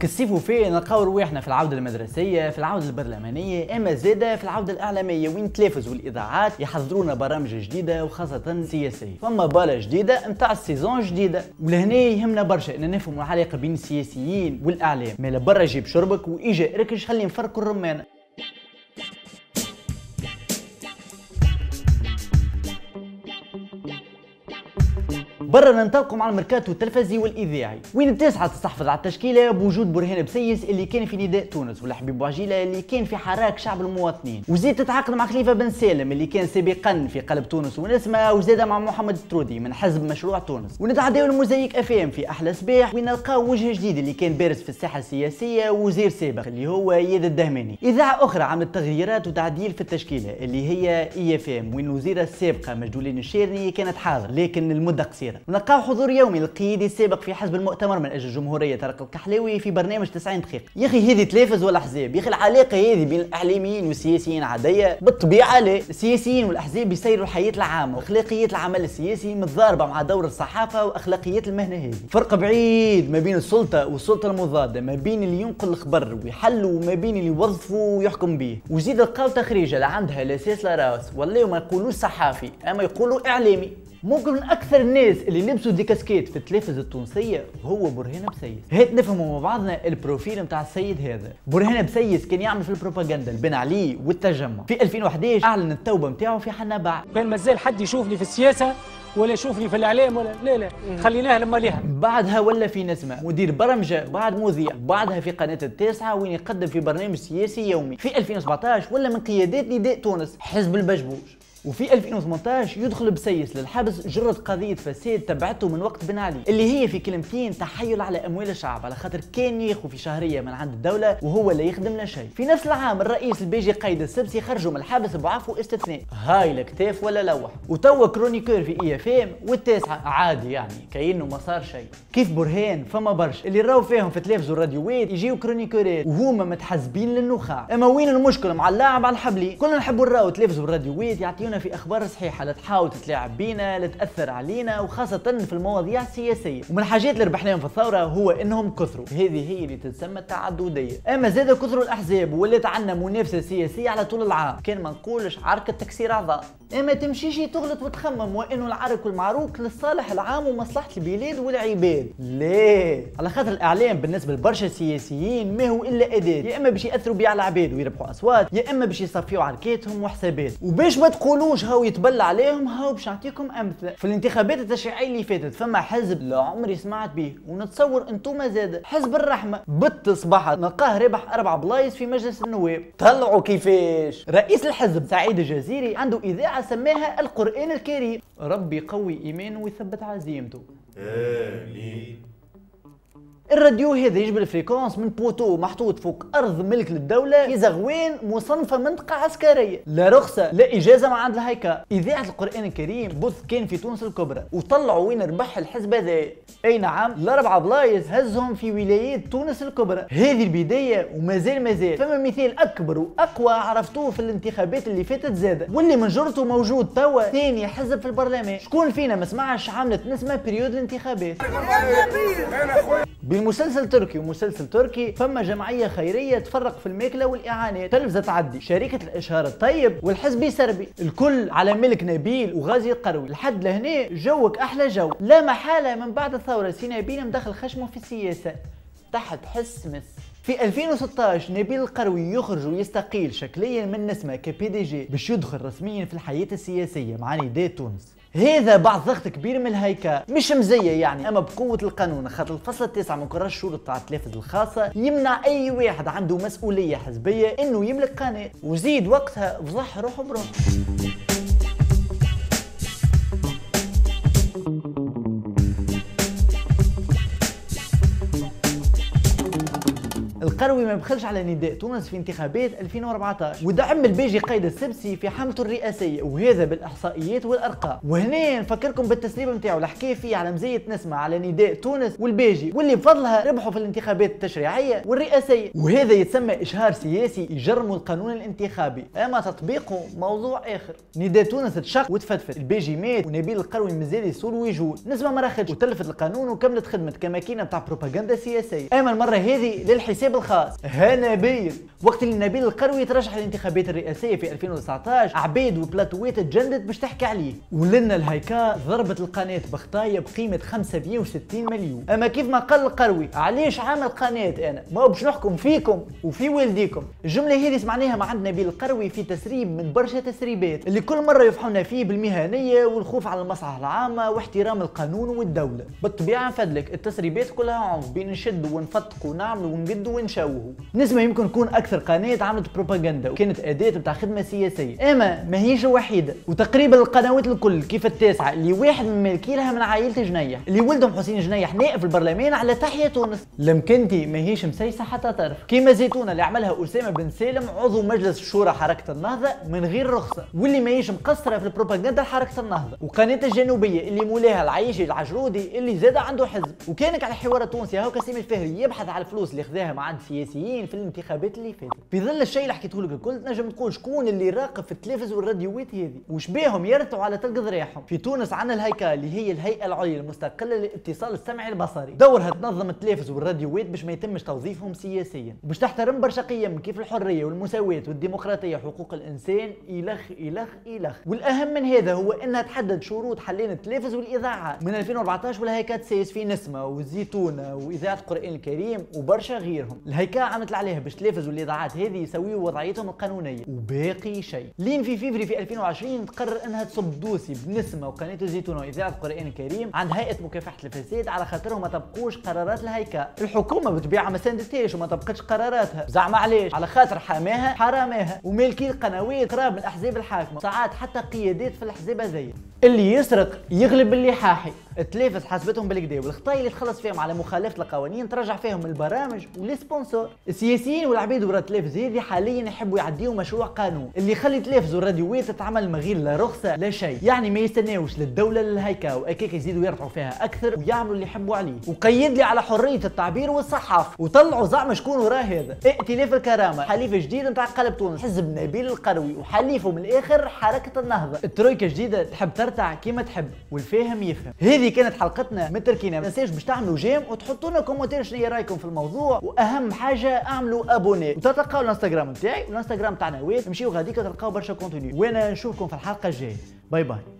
كالسيف فيه نلقاو رواحنا في العودة المدرسية في العودة البرلمانية اما زادة في العودة الإعلامية وين التلفز والإذاعات يحضرونا برامج جديدة وخاصة سياسية. فما بالا جديدة نتاع ال saison جديدة. ولهنا يهمنا برشا ان نفهموا العلاقة بين السياسيين والإعلام. ما برا جيب شربك وإجا اركش خلي نفركوا الرمانة. برا ننطلقوا مع الميركاتو التلفزي والإذاعي. وين التاسعه تستحفظ على التشكيلة؟ بوجود برهان بسيس اللي كان في نداء تونس والحبيب بوعجيلة اللي كان في حراك شعب المواطنين. وزيد تتعاقد مع خليفة بن سالم اللي كان سابقا في قلب تونس ونسمة وزاد مع محمد الترودي من حزب مشروع تونس. ونتعداو الموزايك أف إم في أحلى صباح وين نلقاو وجه جديد اللي كان بارز في الساحة السياسية وزير سابق اللي هو إياد الدهماني. إذاعة أخرى عملت تغييرات وتعديل في التشكيلة اللي هي إي إف إم وين الوزيرة السابقة مجدولين الشيرني كانت حاضر لكن المدة قصيرة. ونلقاو حضور يومي للقيادي السابق في حزب المؤتمر من أجل الجمهوريه طارق الكحلاوي في برنامج 90 دقيقة. يا أخي هذه تلافز ولا احزاب يا أخي العلاقة هذه بين الإعلاميين والسياسيين عادية. بالطبيعة لا السياسيين والأحزاب يسيروا الحياة العامة. واخلاقيات العمل السياسي متضاربة مع دور الصحافة وأخلاقيات المهنة هذه. فرق بعيد ما بين السلطة والسلطة المضادة ما بين اللي ينقل الخبر ويحل وما بين اللي يوظفه ويحكم به. وزيد لقاو تخريجه لا عندها لا ساس لا راس ولا ما يقولوش صحافي أما يقولوا إعلامي. ممكن من أكثر الناس اللي لبسوا des casquettes في التلفز التونسية هو برهان بسيس. هيك نفهموا مع بعضنا ال profil نتاع السيد هذا. برهان بسيس كان يعمل في البروباغندا لبن علي والتجمع. في 2011 أعلن التوبة نتاعو في حنبعل كان مازال حد يشوفني في السياسة ولا يشوفني في الإعلام ولا لا لا. خليناها لما ليها. بعدها ولا في نسمة. مدير برمجة بعد مذيع بعدها في قناة التاسعة وين يقدم في برنامج سياسي يومي. في 2017 ولا من قيادات نداء تونس حزب البجبوج. وفي 2018 يدخل بسيس للحبس جرة قضية فساد تبعته من وقت بن علي اللي هي في كلمتين تحايل على أموال الشعب على خاطر كان ياخذ في شهرية من عند الدولة وهو لا يخدم لا شيء. في نفس العام الرئيس البيجي قايد السبسي خرجوا من الحبس بعفو استثناء. هاي الكتاف ولا لوح. وتوا chroniqueur في إي إف إم والتاسعة عادي يعني كأنه ما صار شيء. كيف برهان؟ فما برشا اللي راو فيهم في تلفزيون والراديوات يجيو chroniqueur ات وهما متحزبين للنخاع. أما وين المشكلة مع اللعب على الحبلين؟ كلنا نحبوا نراو تلفزيون والراديوات يعطيونا تجينا في أخبار صحيحة لا تحاول تتلاعب بينا لا تاثر علينا وخاصة في المواضيع السياسية. ومن الحاجات اللي ربحناهم في الثورة هو إنهم كثروا. هذه هي اللي تسمى التعددية. أما زاد كثروا الأحزاب ولات عندنا منافسه سياسيه على طول العام كان ما نقولش عركه تكسير أعضاء. اما تمشيش تغلط وتخمم. وإنه العرك والمعروك للصالح العام ومصلحة البلاد والعباد. ليه؟ على خاطر الإعلام بالنسبة لبرشا سياسيين ما هو إلا أداة. يا إما باش يأثروا بيه على العباد ويربحوا أصوات يا إما باش يصفيوا عركاتهم وحسابات وباش ما تقولوش هاو يتبلى عليهم هاو باش نعطيكم أمثلة. في الانتخابات التشريعية اللي فاتت فما حزب لا عمري سمعت به ونتصور أنتم زاد. حزب الرحمة. بت صباح نلقاه ربح أربع بلايص في مجلس النواب. طلعوا كيفاش؟ رئيس الحزب سعيد الجزيري عنده إذاعة سماها القرآن الكريم. ربي يقوي إيمانه ويثبت عزيمته آمين. الراديو هذا يجبد fréquence من poteau محطوط فوق أرض ملك للدولة في زغوان مصنفه منطقه عسكرية. لا رخصة لا إجازة من عند الهيكا إذاعة القرآن الكريم بث كان في تونس الكبرى. وطلعوا وين ربح الحزب هذا؟ أي نعم الأربعة بلايص هزهم في ولايات تونس الكبرى. هذه البداية ومازال مازال فما مثال أكبر وأقوى عرفتوه في الانتخابات اللي فاتت زاد واللي من جرته موجود توا ثاني حزب في البرلمان. شكون فينا ما سمعش عملت نسمة période الانتخابات؟ بمسلسل تركي ومسلسل تركي فما جمعية خيرية تفرق في الماكله والإعانات. تلفزه تعدي شركة الإشهار الطيب والحزب سربي الكل على ملك نبيل وغازي القروي. لحد لهنا جوك أحلى جو. لا محالة من بعد الثورة سي نبيل مدخل خشمه في السياسة تحت حس مس. في 2016 نبيل القروي يخرج ويستقيل شكليا من نسمة كبي دي جي باش يدخل رسميا في الحياة السياسية مع نداء تونس. هذا بعد ضغط كبير من الهيكا مش مزية يعني. أما بقوة القانون خاطر الفصل التاسع من قرار الشروط تاع التلفز الخاصة يمنع أي واحد عنده مسؤولية حزبية إنه يملك قناة وزيد وقتها فضح روحه بروحه القروي ما بخلش على نداء. تونس في انتخابات 2014 ودعم البيجي قايد السبسي في حملته الرئاسية وهذا بالإحصائيات والأرقام. وهنا نفكركم بالتسريب نتاعو حكى فيه على مزية نسمع على نداء تونس والبيجي واللي بفضلها ربحوا في الانتخابات التشريعية والرئاسية. وهذا يتسمى إشهار سياسي يجرموا القانون الانتخابي. أما تطبيقه موضوع آخر. نداء تونس تشق وتفتفت. البيجي مات ونبيل القروي مازال يسول ويجول نسمة ما راحتش وتلفت القانون وكملت خدمة كماكينة بتاع بروباغندا سياسية. أما المرة هذه للحساب الخاص. ها نبيل وقت اللي نبيل القروي ترشح للانتخابات الرئاسية في 2019 عبيد وبلاتوات تجندت باش تحكي عليه. ولنا الهيكا ضربت القناة بخطايا بقيمة 560 مليون. أما كيف ما قال القروي علاش عامل قناة أنا؟ ما باش نحكم فيكم وفي والديكم. الجملة هذه سمعناها مع عند نبيل القروي في تسريب من برشا تسريبات اللي كل مرة يفحونا فيه بالمهنية والخوف على المصلحة العامة واحترام القانون والدولة. بالطبيعة نفدلك التسريبات كلها عنف بين نشد ونفتق ونعمل ونقد ونشوه نسمة يمكن تكون أكثر قناة عملت بروباغندا وكانت أداة بتاع خدمة سياسية. أما ما هيش وحيدة وتقريبا القنوات الكل كيف التاسعة اللي واحد من مالكيلها من عائلة جنيح اللي ولدهم حسين جنيح نائب في البرلمان على تحية تونس. لمكنتي ما هيش مسيسة حتى طرف. كيما زيتونة اللي عملها أسامة بن سالم عضو مجلس شورى حركة النهضة من غير رخصة واللي ما هيش مقصرة في البروباغندا لحركة النهضة. وقناة الجنوبية اللي مولاها العياشي العجرودي اللي زاد عنده حزب. وكانك على الحوار التونسي هاو سامي الفهري يبحث على الفلوس اللي خذاها مع عند السياسيين في الانتخابات اللي فاتت. في ظل الشيء اللي حكيته لك الكل تنجم تقول شكون اللي يراقب في التلفز والراديوات هذه؟ وش بيهم؟ يرتعوا على طلق ذراعهم في تونس عندنا الهايكا اللي هي الهيئة العليا المستقله للاتصال السمعي البصري. دورها تنظم التلفز والراديوات باش ما يتمش توظيفهم سياسيا. وباش تحترم برشا قيم كيف الحرية والمساواة والديمقراطية وحقوق الإنسان إلخ إلخ إلخ. والأهم من هذا هو إنها تحدد شروط حلان التلفز والإذاعات. من 2014 والهايكا تسيس في نسمة والزيتونه وإذاعة القرآن الكريم وبرشا غيرهم. الهايكا عملت عليها باش التلفز هذه يسويوا وضعيتهم القانونيه وباقي شيء. لين في فيفري في 2020 تقرر إنها تصب dossier بنسمة وقناه الزيتونه وإذاعة القرآن الكريم عند هيئة مكافحة الفساد على خاطرهم ما طبقوش قرارات الهايكا الحكومة بطبيعه ما ساندتهاش وما طبقتش قراراتها. زعما علاش على خاطر حماها حراماها. ومالكي القنوات قراب من الاحزاب الحاكمة. ساعات حتى قيادات في الأحزاب هذيا اللي يسرق يغلب اللي حاحي التلافز حسبتهم بالكدا والخطايا اللي تخلص فيهم على مخالفة القوانين ترجع فيهم البرامج وال sponsor. السياسيين والعباد ورا التلافز هذه حاليا يحبوا يعديوا مشروع قانون اللي يخلي التلافز والراديوات تتعمل من غير لا رخصة لا شيء. يعني ما يستناوش للدولة للهايكا وهكاكا يزيدوا يرفعوا فيها أكثر ويعملوا اللي يحبوا عليه. وقيد لي على حرية التعبير والصحافة. وطلعوا زعما شكون وراه هذا. ائتلاف الكرامة حليف جديد نتاع قلب تونس حزب نبيل القروي. وحليفه من الآخر حركة النهضة. الترويكة جديده تحب ترتع كيما تحب والفاهم يفهم. هذه كانت حلقتنا من تركينة ما تنساوش باش تعملوا j'aime وتحطوا لنا commentaire شنو رأيكم في الموضوع. وأهم حاجة اعملوا abonner. وتلقاو الانستغرام نتاعي والانستغرام تاع نواة مشيو غاديك تلقاو برشا contenu. وأنا نشوفكم في الحلقة الجاية. bye bye.